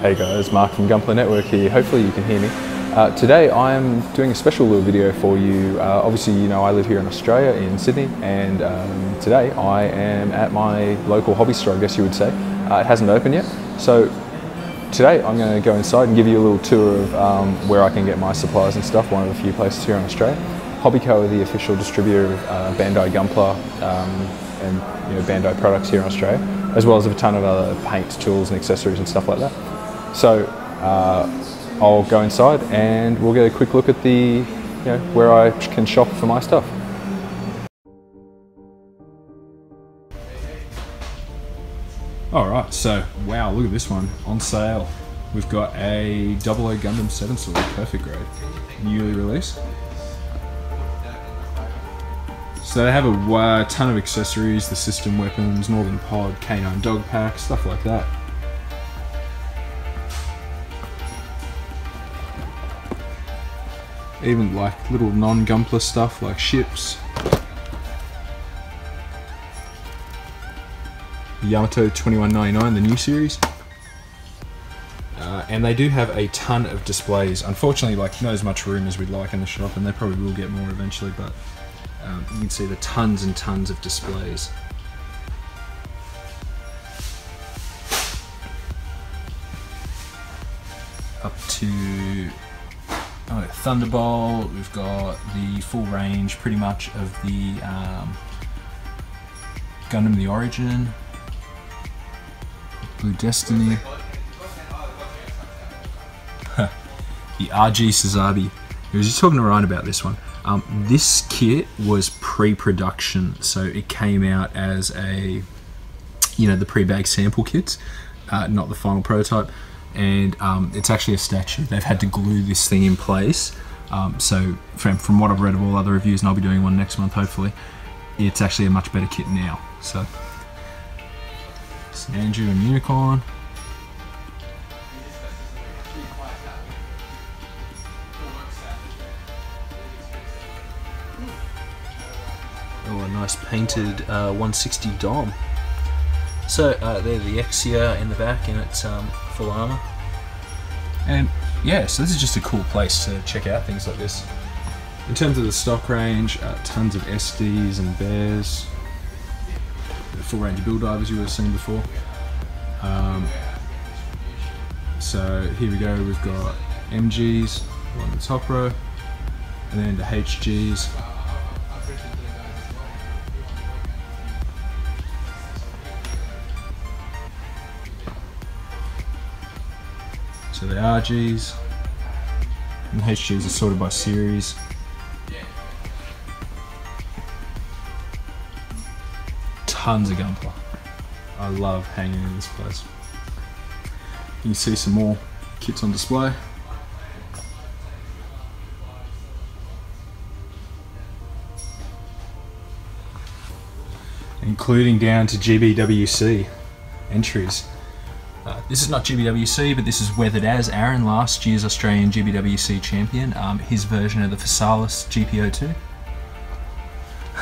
Hey guys, Mark from Gunpla Network here. Hopefully you can hear me. Uh, today I am doing a special little video for you. Uh, obviously you know I live here in Australia in Sydney and um, today I am at my local hobby store I guess you would say. Uh, it hasn't opened yet so today I'm going to go inside and give you a little tour of um, where I can get my supplies and stuff, one of the few places here in Australia. Hobbyco are the official distributor of uh, Bandai Gunpla um, and you know, Bandai products here in Australia, as well as a ton of other paint, tools and accessories and stuff like that. So uh, I'll go inside and we'll get a quick look at the, you know, where I can shop for my stuff. Alright, so wow, look at this one on sale. We've got a Double O Gundam 7 Sword, perfect grade, newly released. So they have a uh, ton of accessories, the system weapons, Northern Pod, K9 dog pack, stuff like that. Even like little non-Gunpla stuff like ships. Yamato 2199, the new series. Uh, and they do have a ton of displays. Unfortunately, like not as much room as we'd like in the shop, and they probably will get more eventually. But um, you can see the tons and tons of displays. Up to oh, Thunderbolt. We've got the full range, pretty much of the um, Gundam: The Origin. Blue Destiny. the RG Sazabi. He was just talking to Ryan about this one. Um, this kit was pre-production, so it came out as a, you know, the pre-bag sample kits, uh, not the final prototype. And um, it's actually a statue. They've had to glue this thing in place. Um, so from, from what I've read of all other reviews, and I'll be doing one next month hopefully, it's actually a much better kit now. So Andrew and Unicorn. Oh, a nice painted uh, 160 Dom. So uh, the Exia in the back and its um, full armor. And yeah, so this is just a cool place to check out things like this. In terms of the stock range, uh, tons of SDs and bears, full range of build divers you would have seen before. Um, so here we go, we've got MGs on the top row, and then the HGs. So the RGs and HGs are sorted by series. tons of gunpla. I love hanging in this place. You can see some more kits on display. Including down to GBWC entries. Uh, this is not GBWC, but this is weathered as Aaron, last year's Australian GBWC champion, um, his version of the Physalis GP02.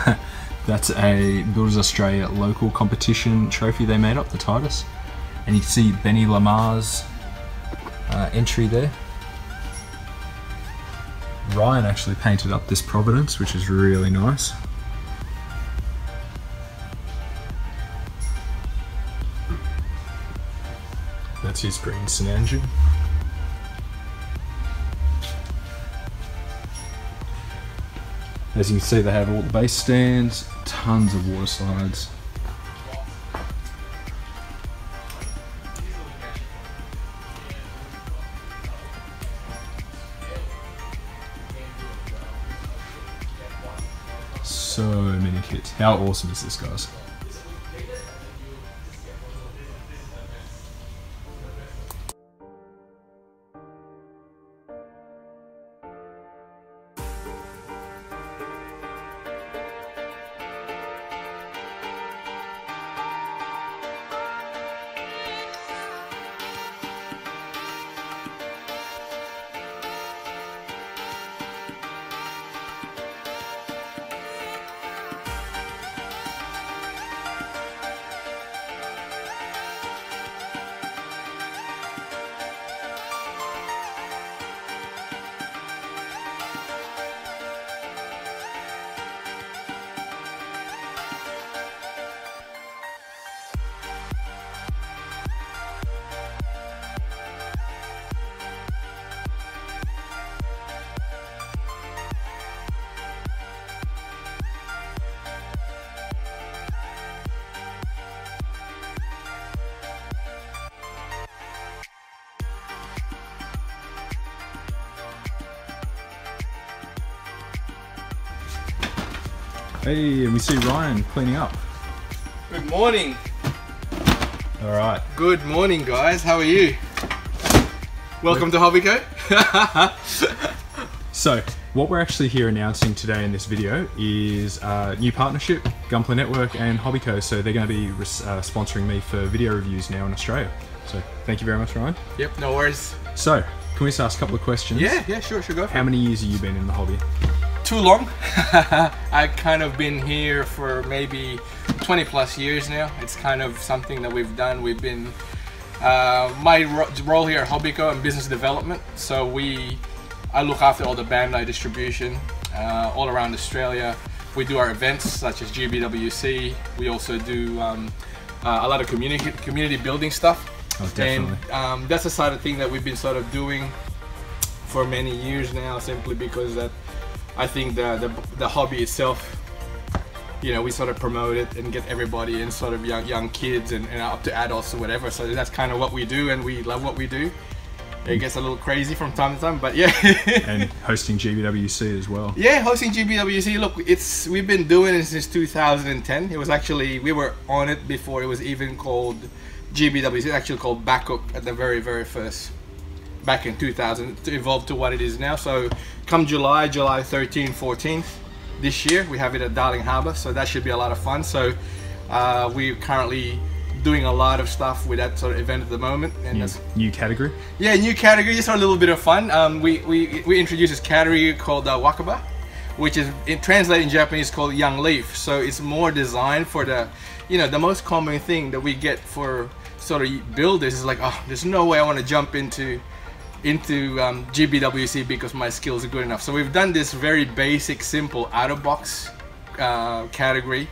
That's a Builders Australia local competition trophy they made up, the Titus. And you can see Benny Lamar's uh, entry there. Ryan actually painted up this Providence, which is really nice. His green Sinanju. As you can see, they have all the base stands, tons of water slides. So many kits. How awesome is this, guys? Hey, and we see Ryan cleaning up. Good morning. All right. Good morning, guys. How are you? Welcome to Hobbyco. So, what we're actually here announcing today in this video is a new partnership, Gunpla Network and Hobbyco. So they're going to be uh, sponsoring me for video reviews now in Australia. So thank you very much, Ryan. yep, no worries. So, can we just ask a couple of questions? Yeah, yeah, sure, sure, go for How many years have you been in the hobby? Too long. I've kind of been here for maybe 20 plus years now. It's kind of something that we've done. We've been, uh, my ro- role here at Hobbyco and business development. So we, I look after all the Bandai distribution uh, all around Australia. We do our events such as GBWC. We also do um, uh, a lot of community community building stuff. Oh. And um, that's the side of thing that we've been sort of doing for many years now, simply because that I think the the, the hobby itself, you know, we sort of promote it and get everybody in, sort of young young kids and, and up to adults or whatever. So that's kind of what we do, and we love what we do. It mm. gets a little crazy from time to time, but yeah. and hosting GBWC as well. Yeah, hosting GBWC. Look, it's we've been doing it since 2010. It was actually we were on it before it was even called GBWC. It's actually called Backup at the very very first back in 2000 to evolve to what it is now. So come July, July 13, 14th this year, we have it at Darling Harbour. So that should be a lot of fun. So uh, we're currently doing a lot of stuff with that sort of event at the moment, and New, that's new category. yeah, new category, just a little bit of fun. Um, we, we, we introduced this category called uh, Wakaba, which is in translated in Japanese called young leaf. So it's more designed for the, you know, the most common thing that we get for sort of builders is like, oh, there's no way I want to jump into into um, GBWC because my skills are good enough. So we've done this very basic, simple out of box uh, category,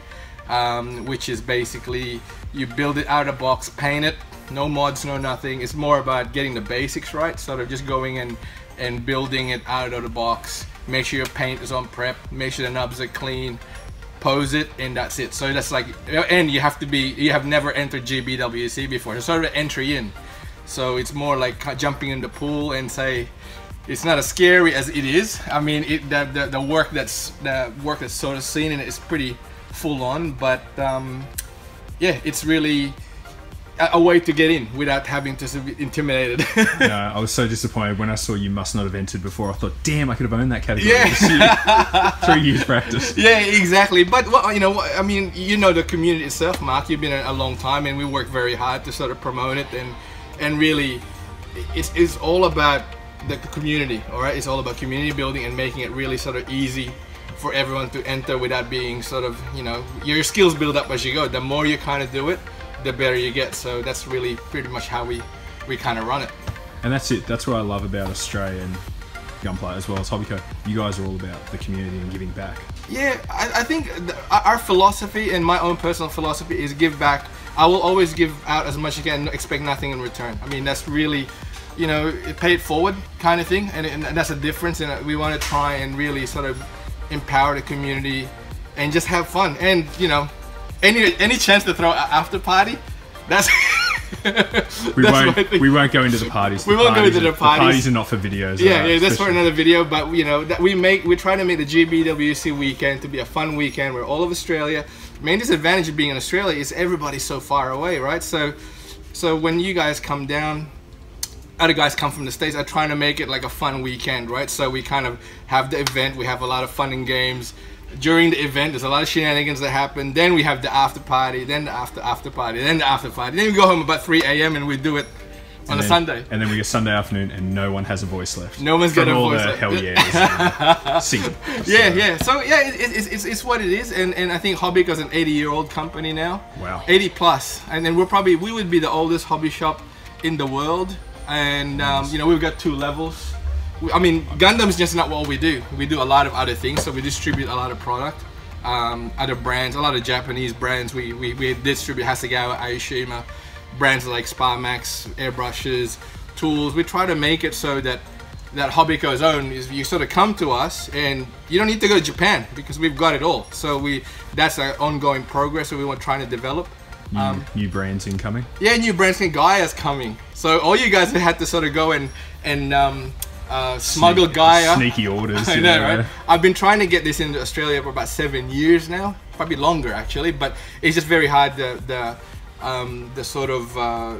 um, which is basically you build it out of box, paint it, no mods, no nothing. It's more about getting the basics right, sort of just going and and building it out of the box. Make sure your paint is on prep. Make sure the nubs are clean. Pose it, and that's it. So that's like, and you have to be, you have never entered GBWC before. It's sort of entry in. So it's more like jumping in the pool and say, it's not as scary as it is. I mean, it, the, the, the work that's the work that's sort of seen in it is pretty full on, but um, yeah, it's really a, a way to get in without having to be intimidated. no, I was so disappointed when I saw you must not have entered before. I thought, damn, I could have owned that category. Yeah. this year. Three years practice. yeah, exactly. But what you know, what- I mean, you know the community itself, Mark. You've been a, a long time, and we work very hard to sort of promote it, and and really, it's it's all about the community. All right, it's all about community building and making it really sort of easy for everyone to enter without being sort of you know your skills build up as you go. The more you kind of do it, the better you get. So that's really pretty much how we we kind of run it. And that's it. That's what I love about Australian gunpla as well as Hobbyco. You guys are all about the community and giving back. Yeah, I, I think th- our philosophy and my own personal philosophy is give back. I will always give out as much as I can, expect nothing in return. I mean, that's really, you know, pay it forward kind of thing, and, and that's a difference. And uh, we want to try and really sort of empower the community and just have fun. And you know, any any chance to throw after party, that's. We won't. We won't go into the parties. We The won't go into the parties. parties are not for videos. Yeah, yeah, that's for another video. But you know, that we make we try to make the GBWC weekend to be a fun weekend where all of Australia. Main disadvantage of being in Australia is everybody's so far away, right? So, so when you guys come down, other guys come from the states. I try to make it like a fun weekend, right? So we kind of have the event. We have a lot of fun and games. During the event, there's a lot of shenanigans that happen. Then we have the after party. Then the after after party. Then the after party. Then we go home about 3 a.m. and we do it on And a then- Sunday. And then we get Sunday afternoon, and no one has a voice left. No one's got a all voice the left. hell yeah. singing. Yeah, So, yeah. So yeah, it, it, it's, it's, it's what it is, and, and I think Hobby is an 80 year old company now. Wow. 80 plus. and then we're probably we would be the oldest hobby shop in the world, and um, you know we've got two levels. We- I mean, Gundam is just not what we do. We do a lot of other things. So we distribute a lot of product, um, other brands, a lot of Japanese brands. We we, we distribute Hasegawa, Aoshima, brands like Sparmax, airbrushes, tools. We try to make it so that that hobby Hobbyco's own is you sort of come to us and you don't need to go to Japan because we've got it all. So we that's our ongoing progress that we want trying to develop. New, Um, new brands incoming. yeah, new brands and Gaia's coming. So all you guys have had to sort of go and and um, uh, smuggle guy. Sneaky orders. I know, right? I've been trying to get this into Australia for about seven years now, probably longer actually, but it's just very hard. The the um, the sort of uh,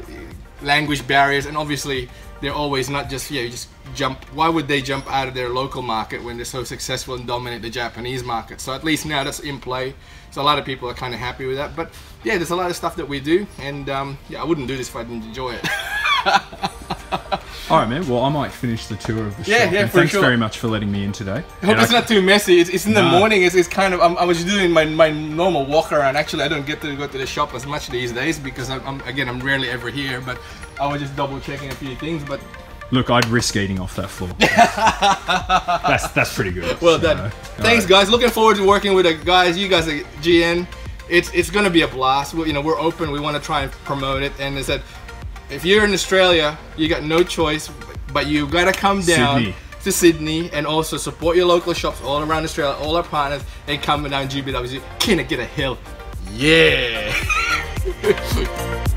language barriers, and obviously they're always not just yeah, you just jump. Why would they jump out of their local market when they're so successful and dominate the Japanese market? So at least now that's in play. So a lot of people are kind of happy with that. But yeah, there's a lot of stuff that we do, and um, yeah, I wouldn't do this if I didn't enjoy it. All right, man. Well, I might finish the tour of the Yeah, shop. yeah, and for thanks sure. very much for letting me in today. I hope And it's I- not too messy. It's, it's in the morning. It's, it's kind of. I'm, I was doing my, my normal walk around. Actually, I don't get to go to the shop as much these days because I'm, I'm again I'm rarely ever here. But I was just double checking a few things. But Look, I'd risk eating off that floor. that's that's pretty good. well done. Thanks, alright. guys. Looking forward to working with the guys. You guys at GN. It's it's gonna be a blast. We, you know, we're open. We want to try and promote it. And is that if you're in Australia, you got no choice, but you gotta come down. Sydney. To Sydney and also support your local shops all around Australia, all our partners, and come down GBWC. Can I get a hill? Yeah!